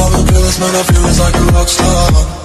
all the this, man, I feel like a rock star.